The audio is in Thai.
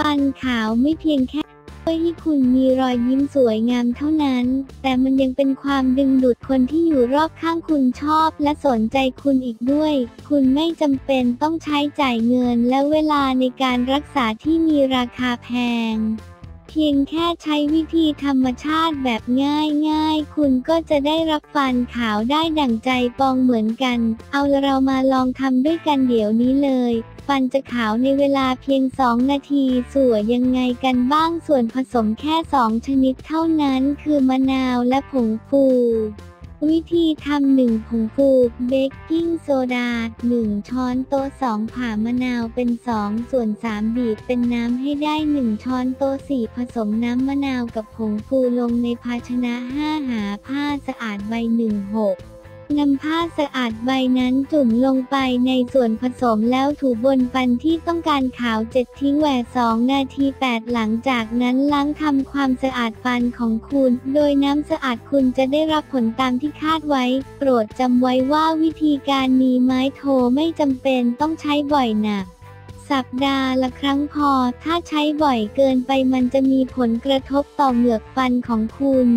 ฟันขาวไม่เพียงแค่ช่วยให้คุณมีรอยยิ้มสวยงามเท่านั้น แต่มันยังเป็นความดึงดูดคนที่อยู่รอบข้างคุณชอบและสนใจคุณอีกด้วย คุณไม่จำเป็นต้องใช้จ่ายเงินและเวลาในการรักษาที่มีราคาแพงเพียงแค่ใช้วิธีธรรมชาติแบบง่ายๆ คุณก็จะได้รับฟันขาวได้ดั่งใจปองเหมือนกัน เอาเรามาลองทำด้วยกันเดี๋ยวนี้เลย ฟันจะขาวในเวลาเพียง 2 นาทีสวยยังไงกันบ้างส่วนผสมแค่ 2 ชนิดเท่านั้นคือมะนาวและผงฟูวิธีทำหนึ่งผงฟูเบกกิ้งโซดา 1 ช้อนโต๊ะ2ผ่ามะนาวเป็น 2 ส่วน 3 บีบเป็นน้ำให้ได้ 1 ช้อนโต๊ะ4ผสมน้ำมะนาวกับผงฟูลงในภาชนะ 5 หาผ้าสะอาดใบ1 6 นำผ้าสะอาดใบนั้นจุ่มลงไปในส่วนผสมแล้วถูบนฟันที่ต้องการขาว7ทิ้งแหว2นาที 8 หลังจากนั้นล้างทำความสะอาดฟันของคุณ โดยน้ำสะอาดคุณจะได้รับผลตามที่คาดไว้ โปรดจำไว้ว่าวิธีการมีไม้โทไม่จำเป็นต้องใช้บ่อยหนักสัปดาห์ละครั้งพอ ถ้าใช้บ่อยเกินไปมันจะมีผลกระทบต่อเหงือกฟันของคุณ